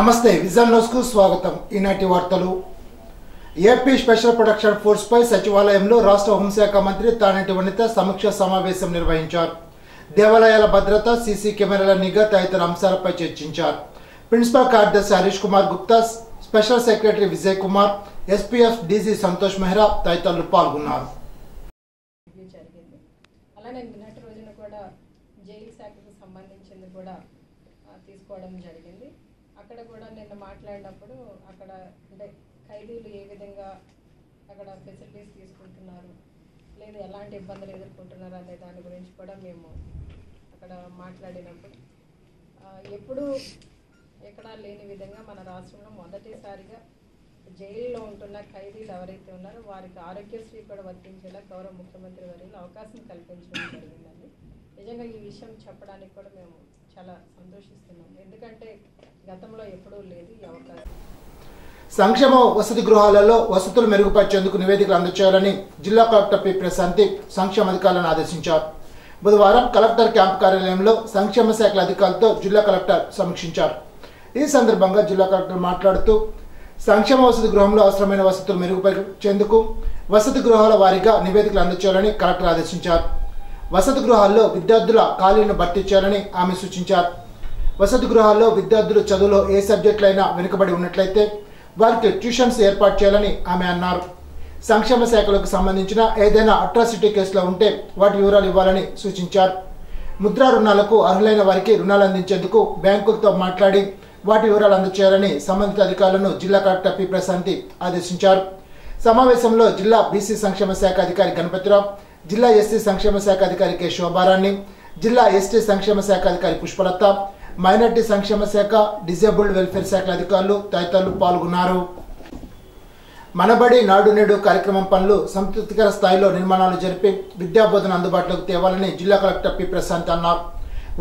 నమస్తే విజన్ న్యూస్కు స్వాగతం. ఈనాటి వార్తలు. ఏపీ స్పెషల్ ప్రొడక్షన్ ఫోర్స్ పై సచివాలయంలో రాష్ట్ర హోంశాఖ మంత్రి తానేటి వనిత సమీక్ష సమావేశం నిర్వహించారు. దేవాలయాల భద్రత సీసీ కెమెరాల నిఘా తదితర అంశాలపై చర్చించారు. ప్రిన్సిపల్ కార్యదర్శి Harish Kumar Gupta special secretary Vijay Kumar SPF DG Santosh Mehra తదితరులు పాల్గొన్నారు. అలానే నిన్నటి రోజున కూడా శాఖకు సంబంధించింది కూడా తీసుకోవడం జరిగింది. అక్కడ కూడా నిన్న మాట్లాడినప్పుడు అక్కడ అంటే ఖైదీలు ఏ విధంగా అక్కడ ఫెసిలిటీస్ తీసుకుంటున్నారు? లేదు ఎలాంటి ఇబ్బందులు ఎదుర్కొంటున్నారు అనే దాని గురించి కూడా మేము అక్కడ మాట్లాడినప్పుడు ఎప్పుడూ ఎక్కడా లేని విధంగా మన రాష్ట్రంలో మొదటిసారిగా జైల్లో ఉంటున్న ఖైదీలు ఎవరైతే ఉన్నారో వారికి ఆరోగ్యశ్రీ కూడా వర్తించేలా గౌరవ ముఖ్యమంత్రి వర్యులు అవకాశం కల్పించడం జరిగిందండి. నిజంగా ఈ విషయం చెప్పడానికి కూడా మేము చాలా సంతోషిస్తున్నాం. ఎందుకంటే గతంలో ఎప్పుడూ లేదు ఈ అవకాశం. సంక్షేమ వసతి గృహాలలో వసతులు మెరుగుపరిచేందుకు నివేదికలు అందచేయాలని జిల్లా కలెక్టర్ పి. ప్రశాంతి సంక్షేమ అధికారులను ఆదేశించారు. బుధవారం కలెక్టర్ క్యాంప్ కార్యాలయంలో సంక్షేమ శాఖల అధికారులతో జిల్లా కలెక్టర్ సమీక్షించారు. ఈ సందర్భంగా జిల్లా కలెక్టర్ మాట్లాడుతూ సంక్షేమ వసతి గృహంలో అవసరమైన వసతులు మెరుగుపరిచేందుకు వసతి గృహాల వారీగా నివేదికలు అందచేయాలని కలెక్టర్ ఆదేశించారు. వసతి గృహాల్లో విద్యార్థుల ఖాళీలను భర్తీ చేయాలని ఆమె సూచించారు. వసతి గృహాల్లో విద్యార్థులు చదువులో ఏ సబ్జెక్టులైనా వెనుకబడి ఉన్నట్లయితే వారికి ట్యూషన్స్ ఏర్పాటు చేయాలని ఆమె అన్నారు. సంక్షేమ శాఖలకు సంబంధించిన ఏదైనా అట్రాసిటీ కేసులో ఉంటే వాటి వివరాలు ఇవ్వాలని సూచించారు. ముద్రా రుణాలకు అర్హులైన వారికి రుణాలు అందించేందుకు బ్యాంకులతో మాట్లాడి వాటి వివరాలు అందజేయాలని సంబంధిత అధికారులను జిల్లా కలెక్టర్ పి ప్రశాంతి ఆదేశించారు. సమావేశంలో జిల్లా బీసీ సంక్షేమ శాఖ అధికారి గణపతిరావు జిల్లా ఎస్టీ సంక్షేమ శాఖ అధికారి కె శోభారాణి జిల్లా ఎస్టీ సంక్షేమ శాఖ అధికారి పుష్పలత మైనార్టీ సంక్షేమ శాఖ డిజేబుల్డ్ వెల్ఫేర్ శాఖల అధికారులు తదితరులు పాల్గొన్నారు. మనబడి నాడు నేడు కార్యక్రమం పనులు సంతృప్తికర స్థాయిలో నిర్మాణాలు జరిపి విద్యాబోధన అందుబాటులోకి తేవాలని జిల్లా కలెక్టర్ పి. ప్రశాంత్ అన్నారు.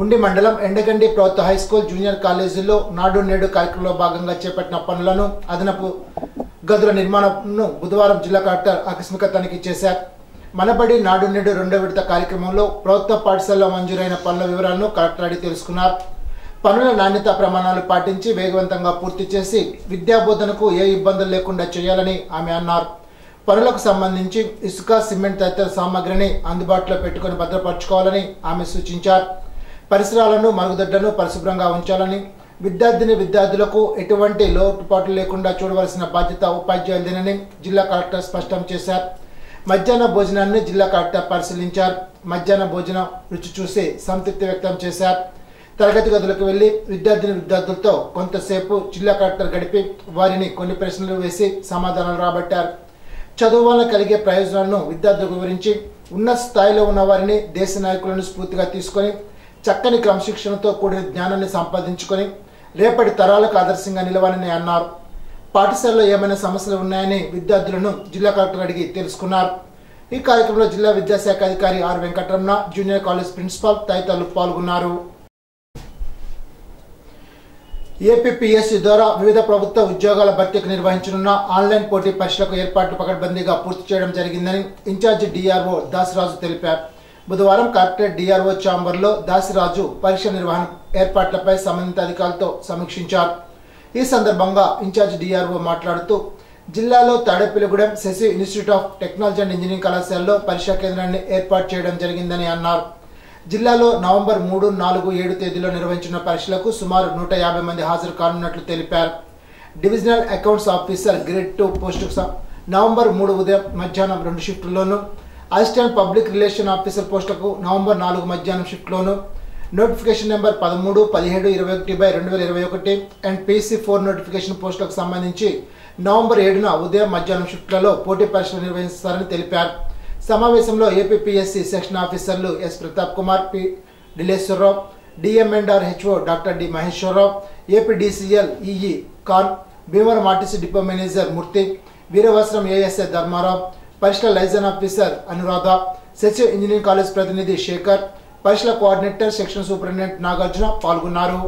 ఉండి మండలం ఎండగండి ప్రభుత్వ హై స్కూల్ జూనియర్ కాలేజీలో నాడు నేడు కార్యక్రమంలో భాగంగా చేపట్టిన పనులను అదనపు గదుల నిర్మాణంను బుధవారం జిల్లా కలెక్టర్ ఆకస్మిక తనిఖీ చేశారు. మనబడి నాడు నేడు రెండో విడత కార్యక్రమంలో ప్రభుత్వ పాఠశాలలో మంజూరైన పనుల వివరాలను కలెక్టర్ అడిగి తెలుసుకున్నారు. పనుల నాణ్యత ప్రమాణాలు పాటించి వేగవంతంగా పూర్తి చేసి విద్యాబోధనకు ఏ ఇబ్బందులు లేకుండా చేయాలని ఆమె అన్నారు. పనులకు సంబంధించి ఇసుక సిమెంట్ తదితర సామాగ్రిని అందుబాటులో పెట్టుకుని భద్రపరచుకోవాలని ఆమె సూచించారు. పరిసరాలను మరుగుదొడ్లను పరిశుభ్రంగా ఉంచాలని విద్యార్థిని విద్యార్థులకు ఎటువంటి లోటుపాట్లు లేకుండా చూడవలసిన బాధ్యత ఉపాధ్యాయులదేనని జిల్లా కలెక్టర్ స్పష్టం చేశారు. మధ్యాహ్న భోజనాన్ని జిల్లా కలెక్టర్ పరిశీలించారు. మధ్యాహ్న భోజనం రుచి చూసి సంతృప్తి వ్యక్తం చేశారు. తరగతి గదులకు వెళ్ళి విద్యార్థిని విద్యార్థులతో కొంతసేపు జిల్లా కలెక్టర్ గడిపి వారిని కొన్ని ప్రశ్నలు వేసి సమాధానాలు రాబట్టారు. చదువు వల్ల కలిగే ప్రయోజనాలను విద్యార్థులకు వివరించి ఉన్నత స్థాయిలో ఉన్న వారిని దేశ నాయకులను స్ఫూర్తిగా తీసుకొని చక్కని క్రమశిక్షణతో కూడిన జ్ఞానాన్ని సంపాదించుకొని రేపటి తరాలకు ఆదర్శంగా నిలవాలని అన్నారు. పాఠశాలలో ఏమైనా సమస్యలు ఉన్నాయని విద్యార్థులను జిల్లా కలెక్టర్ అడిగి తెలుసుకున్నారు. ఈ కార్యక్రమంలో జిల్లా విద్యాశాఖ అధికారి R Venkataramana junior college principal తదితరులు పాల్గొన్నారు. ఏపీపీఎస్సీ ద్వారా వివిధ ప్రభుత్వ ఉద్యోగాల భర్తీకి నిర్వహించనున్న ఆన్లైన్ పోటీ పరీక్షలకు ఏర్పాట్లు పకడ్బందీగా పూర్తి చేయడం జరిగిందని ఇన్ఛార్జి డిఆర్ఓ దాసిరాజు తెలిపారు. బుధవారం కలెక్టరేట్ డిఆర్ఓ ఛాంబర్లో దాసిరాజు పరీక్ష నిర్వహణ ఏర్పాట్లపై సంబంధిత అధికారులతో సమీక్షించారు. ఈ సందర్భంగా ఇన్ఛార్జ్ డిఆర్ఓ మాట్లాడుతూ జిల్లాలో Tadepalligudem Sasi institute of technology and engineering కళాశాలలో పరీక్షా కేంద్రాన్ని ఏర్పాటు చేయడం జరిగిందని అన్నారు. జిల్లాలో నవంబర్ మూడు నాలుగు ఏడు తేదీలో నిర్వహించిన పరీక్షలకు సుమారు నూట యాభై మంది హాజరు కానున్నట్లు తెలిపారు. Divisional accounts officer grade two పోస్టుకు నవంబర్ మూడు ఉదయం మధ్యాహ్నం రెండు షిఫ్టుల్లోనూ అసిస్టెంట్ పబ్లిక్ రిలేషన్ ఆఫీసర్ పోస్టులకు నవంబర్ నాలుగు మధ్యాహ్నం షిఫ్ట్లోను నోటిఫికేషన్ నెంబర్ పదమూడు పదిహేడు ఇరవై ఒకటి బై రెండు వేల ఇరవై ఒకటి అండ్ పీసీ ఫోర్ నోటిఫికేషన్ పోస్టులకు సంబంధించి నవంబర్ ఏడున ఉదయం మధ్యాహ్నం షిఫ్ట్లలో పోటీ పరీక్షలు నిర్వహిస్తారని తెలిపారు. సమావేశంలో ఏపీపీఎస్సీ సెక్షన్ ఆఫీసర్లు S Pratap Kumar P Dileswararao DMNR HO doctor D Maheswararao APDCL EE Khan Bhimavaram RTC depot manager Murthy Veeravastram ASA Dharmarao పరిశ్రమ liaison officer Anuradha Sachiv engineering college ప్రతినిధి శేఖర్ పరిశ్రమ కోఆర్డినేటర్ సెక్షన్ సూపరింటెండెంట్ నాగార్జున పాల్గొన్నారు.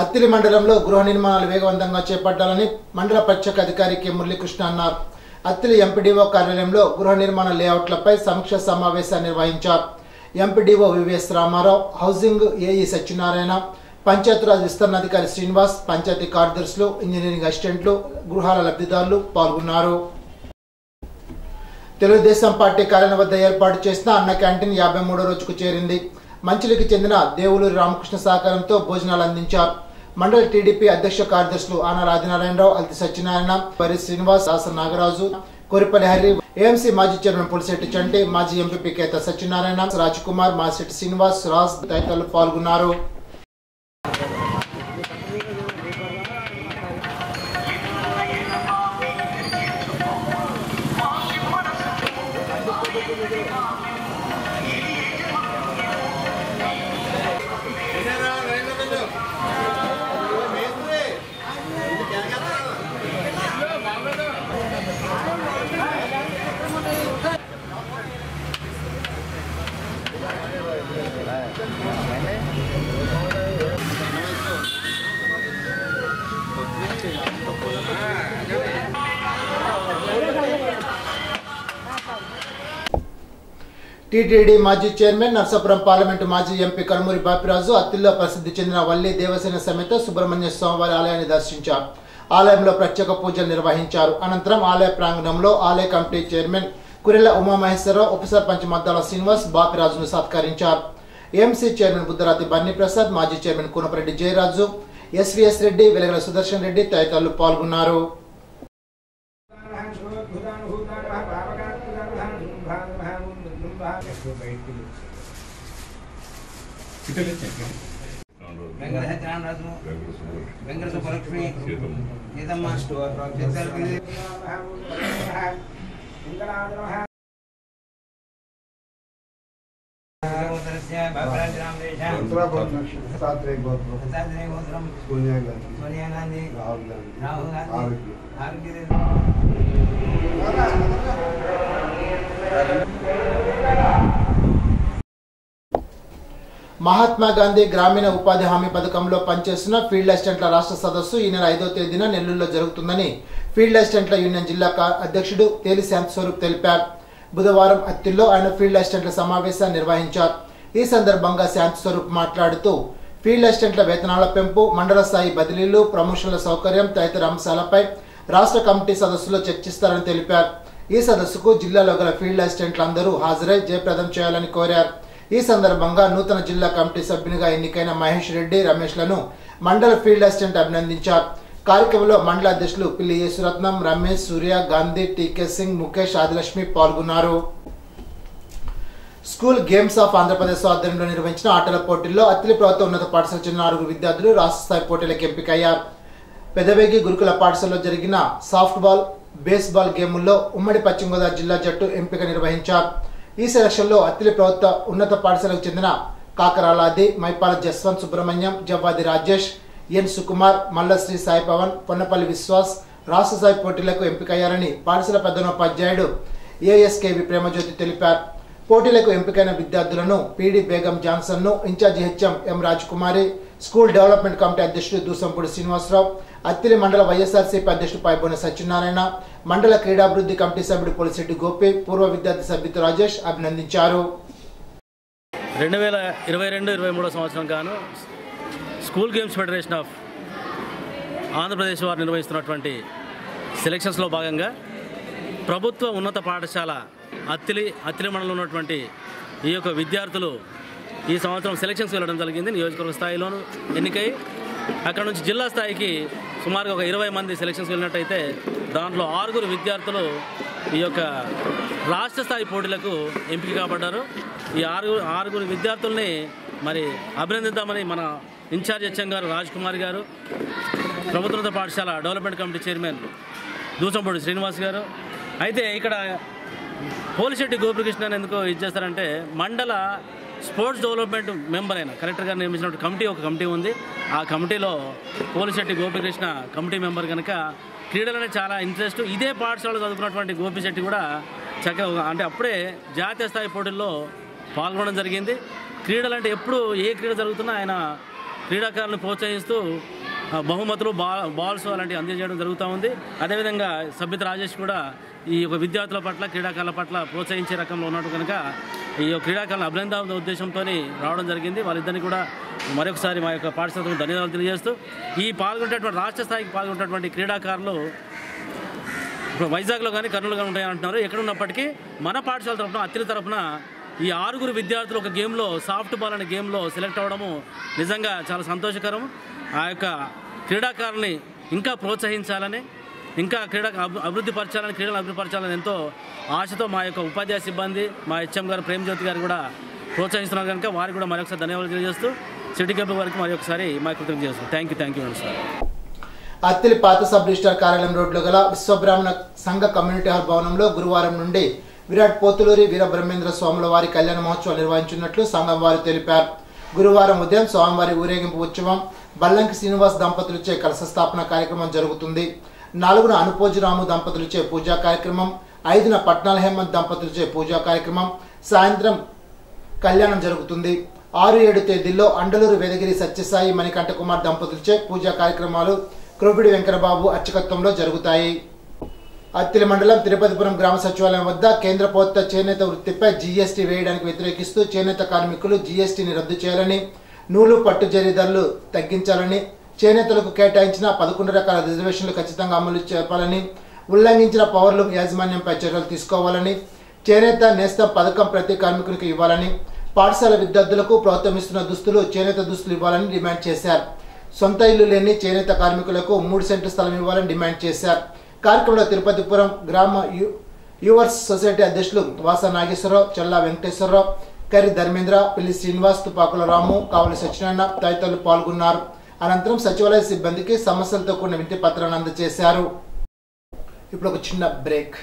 అత్తిలి మండలంలో గృహ నిర్మాణాలు వేగవంతంగా చేపట్టాలని మండల ప్రత్యేక అధికారి కె. మురళీకృష్ణ అన్నారు. అత్తిలి ఎంపీడీఓ కార్యాలయంలో గృహ నిర్మాణ లేఅవుట్లపై సమీక్ష సమావేశాన్ని నిర్వహించారు. MPDO VVS Ramarao housing AE Satyanarayana Panchayati Raj విస్తరణాధికారి Srinivas panchayat కార్యదర్శులు ఇంజనీరింగ్ అసిస్టెంట్లు గృహాల లబ్ధిదారులు పాల్గొన్నారు. తెలుగుదేశం పార్టీ కార్యాలయం వద్ద ఏర్పాటు చేసిన అన్న క్యాంటీన్ యాభై మూడో రోజుకు చేరింది. మంచిలికి చెందిన దేవులూరి రామకృష్ణ సహకారంతో భోజనాలు అందించారు. మండల టీడీపీ అధ్యక్ష కార్యదర్శులు ఆన రాజనారాయణరావు అల్తి సత్యనారాయణ పరి శ్రీనివాస్ దాస నాగరాజు కోరిపల్లి హరి ఏఎంసీ మాజీ చైర్మన్ పులిశెట్టి చంటి మాజీ ఎంపీ కేత సత్యనారాయణ రాజ్ కుమార్ మాసిరెడ్డి శ్రీనివాస్ రాజ్ తదితరులు పాల్గొన్నారు. టీటీడీ మాజీ చైర్మన్ నర్సాపురం పార్లమెంటు మాజీ ఎంపీ కనుమూరి బాపిరాజు అత్తిల్లో ప్రసిద్ధి చెందిన వల్లి దేవసేన సమేత సుబ్రహ్మణ్య స్వామివారి ఆలయాన్ని దర్శించారు. ఆలయంలో ప్రత్యేక పూజలు నిర్వహించారు. అనంతరం ఆలయ ప్రాంగణంలో ఆలయ కమిటీ చైర్మన్ కురెల ఉమామహేశ్వరరావు ఉప సర్పంచ్ మద్దాల శ్రీనివాస్ బాపిరాజును సత్కరించారు. ఎంసీ చైర్మన్ బుద్ధరాతి బన్నీ ప్రసాద్ మాజీ చైర్మన్ కూనపరెడ్డి జయరాజు ఎస్వీఎస్ రెడ్డి వెలగల సుదర్శన్ రెడ్డి తదితరులు పాల్గొన్నారు. వెంకట సుబ్బలక్ష్మి సీతమ్మ చిత్తలకి బాబరాజ రామరేష సాత్విక్ గోత్రం దత్తాత్రేయ గోత్రం సోనియా గాంధీ సోనియా గాంధీ రాహుల్ గాంధీ రాహుల్ గాంధీ ఆరోగ్య ఆరోగ్య మహాత్మా గాంధీ గ్రామీణ ఉపాధి హామీ పథకంలో పనిచేస్తున్న ఫీల్డ్ అసిస్టెంట్ల రాష్ట్ర సదస్సు ఈ నెల ఐదో తేదీన నెల్లూరులో జరుగుతుందని ఫీల్డ్ అసిస్టెంట్ల యూనియన్ జిల్లా కా- అధ్యక్షుడు తేలి శాంతి స్వరూప్ తెలిపారు. బుధవారం అత్తిల్లో ఆయన ఫీల్డ్ అసిస్టెంట్ల సమావేశాన్ని నిర్వహించారు. ఈ సందర్భంగా శాంతి స్వరూప్ మాట్లాడుతూ ఫీల్డ్ అసిస్టెంట్ల వేతనాల పెంపు మండల స్థాయి బదిలీలు ప్రమోషన్ల సౌకర్యం తదితర అంశాలపై రాష్ట్ర కమిటీ సదస్సులో చర్చిస్తారని తెలిపారు. ఈ సదస్సుకు జిల్లాలో గల ఫీల్డ్ అసిస్టెంట్లు అందరూ హాజరై జయప్రదం చేయాలని కోరారు. ఈ సందర్భంగా నూతన జిల్లా కమిటీ సభ్యునిగా ఎన్నికైన మహేష్ రెడ్డి రమేష్లను మండల ఫీల్డ్ అసిస్టెంట్ అభినందించారు. కార్యక్రమంలో మండల అధ్యక్షులు పిల్లి యేసురత్నం రమేష్ సూర్య గాంధీ టీకే సింగ్ ముఖేష్ ఆదిలక్ష్మి పాల్గొన్నారు. స్కూల్ గేమ్స్ ఆఫ్ ఆంధ్రప్రదేశ్ ఆధ్వర్యంలో నిర్వహించిన ఆటల పోటీల్లో అత్తిలి ప్రభుత్వ ఉన్నత పాఠశాల చెందిన ఆరుగురు విద్యార్థులు రాష్ట్ర స్థాయి పోటీలకు ఎంపికయ్యారు. పెదవేగి గురుకుల పాఠశాలలో జరిగిన సాఫ్ట్బాల్ బేస్బాల్ గేముల్లో ఉమ్మడి పశ్చిమ గోదావరి జిల్లా జట్టు ఎంపిక నిర్వహించారు. ఈ సెలక్షన్లో అత్తిలి ప్రభుత్వ ఉన్నత పాఠశాలకు చెందిన కాకరాలాది మైపాల జస్వంత్ సుబ్రహ్మణ్యం జవ్వాది రాజేష్ ఎన్ సుకుమార్ మల్లశ్రీ సాయి పవన్ పొన్నపల్లి విశ్వాస్ రాష్ట్ర స్థాయి పోటీలకు ఎంపికయ్యారని పాఠశాల ప్రధానోపాధ్యాయుడు ఏఎస్కేవి ప్రేమజ్యోతి తెలిపారు. పోటీలకు ఎంపికైన విద్యార్థులను PD Begum జాన్సన్ను in-charge HM M Rajakumari school development committee అధ్యక్షుడు దూసంపూడి శ్రీనివాసరావు అత్తిలి మండల వైఎస్ఆర్సీపీ అధ్యక్షుడు పైబోని సత్యనారాయణ మండల క్రీడాభివృద్ధి కమిటీ సభ్యుడు పోలిశెట్టి గోపి పూర్వ విద్యార్థి సభ్యుడు రాజేష్ అభినందించారు. రెండు వేల ఇరవై రెండు ఇరవై మూడో సంవత్సరం గాను school games federation of Andhra Pradesh వారు నిర్వహిస్తున్నటువంటి సెలెక్షన్స్లో భాగంగా ప్రభుత్వ ఉన్నత పాఠశాల అత్తిలి అత్తిలి మండలంలో ఉన్నటువంటి ఈ యొక్క విద్యార్థులు ఈ సంవత్సరం సెలక్షన్స్ వెళ్ళడం జరిగింది. నియోజకవర్గ స్థాయిలోనూ ఎన్నికై అక్కడ నుంచి జిల్లా స్థాయికి సుమారుగా ఒక ఇరవై మంది సెలక్షన్స్ వెళ్ళినట్టయితే దాంట్లో ఆరుగురు విద్యార్థులు ఈ యొక్క రాష్ట్ర స్థాయి పోటీలకు ఎంపిక కాబడ్డారు. ఈ ఆరుగురు ఆరుగురు విద్యార్థుల్ని మరి అభినందిద్దామని మన ఇన్ఛార్జ్ హెచ్ఎం గారు రాజ్ కుమార్ గారు ప్రభుత్వ పాఠశాల development committee chairman Doosampudi Srinivas గారు. అయితే ఇక్కడ పోలిశెట్టి గోపికృష్ణ ఎందుకు ఇది చేస్తారంటే మండల స్పోర్ట్స్ డెవలప్మెంట్ మెంబర్ అయిన కలెక్టర్ గారు నియమించిన కమిటీ ఒక కమిటీ ఉంది. ఆ కమిటీలో పోలిశెట్టి గోపికృష్ణ కమిటీ మెంబర్ కనుక క్రీడలనే చాలా ఇంట్రెస్ట్ ఇదే పాఠశాలలో చదువుకున్నటువంటి గోపిశెట్టి కూడా చక్కగా అంటే అప్పుడే జాతీయ స్థాయి పోటీల్లో పాల్గొనడం జరిగింది. క్రీడలు అంటే ఎప్పుడు ఏ క్రీడ జరుగుతున్నా ఆయన క్రీడాకారులను ప్రోత్సహిస్తూ బహుమతులు బా బాల్స్ అలాంటివి అందజేయడం జరుగుతూ ఉంది. అదేవిధంగా సభ్యత రాజేష్ కూడా ఈ యొక్క విద్యార్థుల పట్ల క్రీడాకారుల పట్ల ప్రోత్సహించే రకంలో ఉన్నట్టు కనుక ఈ క్రీడాకారులను అభినందన ఉద్దేశంతో రావడం జరిగింది. వాళ్ళిద్దరిని కూడా మరొకసారి మా యొక్క పాఠశాలకు ధన్యవాదాలు తెలియజేస్తూ ఈ పాల్గొనేటటువంటి రాష్ట్ర స్థాయికి పాల్గొనేటటువంటి క్రీడాకారులు ఇప్పుడు వైజాగ్లో కానీ కర్నూలు కానీ ఉంటాయని అంటున్నారు. ఎక్కడ ఉన్నప్పటికీ మన పాఠశాల తరఫున అత్తిల తరఫున ఈ ఆరుగురు విద్యార్థులు ఒక గేమ్లో సాఫ్ట్ బాల్ అనే గేమ్లో సెలెక్ట్ అవ్వడము నిజంగా చాలా సంతోషకరం. ఆ యొక్క క్రీడాకారుల్ని ఇంకా ప్రోత్సహించాలని ఇంకా క్రీడా అభి- అభివృద్ధి పరచాలని క్రీడలు అభివృద్ధి పరచాలని ఎంతో ఆశతో మా యొక్క ఉపాధ్యాయ సిబ్బంది మా హెచ్ఎం గారు ప్రేమజ్యోతి గారు కూడా ప్రోత్సహిస్తున్నారు కనుక వారికి కూడా మరొకసారి ధన్యవాదాలు తెలియజేస్తూ సిటీ క్లబ్ వారికి మరొకసారి మా కృతజ్ఞత చేస్తాం thank you thank you sir. Attili పాత సబ్ రిజిస్టార్ కార్యాలయం రోడ్లో గల విశ్వబ్రాహ్మణ సంఘ కమ్యూనిటీ హాల్ భవనంలో గురువారం నుండి విరాట్ పోతులూరి వీరబ్రహ్మేంద్ర స్వాముల వారి కళ్యాణ మహోత్సవం నిర్వహించినట్లు సంఘం వారు తెలిపారు. గురువారం ఉదయం స్వామివారి ఊరేగింపు ఉత్సవం బల్లంకి శ్రీనివాస్ దంపతులచే కలశ స్థాపన కార్యక్రమం జరుగుతుంది. నాలుగున అనుపోజురాము దంపతులచే పూజా కార్యక్రమం ఐదున పట్నాల హేమంత్ దంపతులచే పూజా కార్యక్రమం సాయంత్రం కళ్యాణం జరుగుతుంది. ఆరు ఏడు తేదీల్లో అండలూరు వేదగిరి సత్యసాయి మణికంఠ కుమార్ దంపతులచే పూజా కార్యక్రమాలు క్రోపిడి వెంకటబాబు అర్చకత్వంలో జరుగుతాయి. అత్తిలి మండలం తిరుపతిపురం గ్రామ సచివాలయం వద్ద కేంద్ర ప్రభుత్వ చేనేత వృత్తిపై జీఎస్టీ వేయడానికి వ్యతిరేకిస్తూ చేనేత కార్మికులు జీఎస్టీని రద్దు చేయాలని నూలు పట్టు జరీ ధరలు తగ్గించాలని చేనేతలకు కేటాయించిన పదకొండు రకాల రిజర్వేషన్లు ఖచ్చితంగా అమలు చేపాలని ఉల్లంఘించిన పవర్లు యాజమాన్యంపై చర్యలు తీసుకోవాలని చేనేత నేస్తం పథకం ప్రతి కార్మికునికి ఇవ్వాలని పాఠశాల విద్యార్థులకు ప్రభుత్వం ఇస్తున్న దుస్తులు చేనేత దుస్తులు ఇవ్వాలని డిమాండ్ చేశారు. సొంత ఇల్లు లేని చేనేత కార్మికులకు మూడు సెంట్లు స్థలం ఇవ్వాలని డిమాండ్ చేశారు. కార్యక్రమంలో తిరుపతిపురం గ్రామ యు- యువర్స్ సొసైటీ అధ్యక్షులు వాస నాగేశ్వరరావు చల్లా వెంకటేశ్వరరావు కరి ధర్మేంద్ర పిల్లి శ్రీనివాస్ తుపాకుల రాము కావలి సత్యనారాయణ తదితరులు పాల్గొన్నారు. అనంతరం సచివాలయ సిబ్బందికి సమస్యలతో కూడిన వింటి పత్రాన్ని అందజేశారు. ఇప్పుడు ఒక చిన్న బ్రేక్.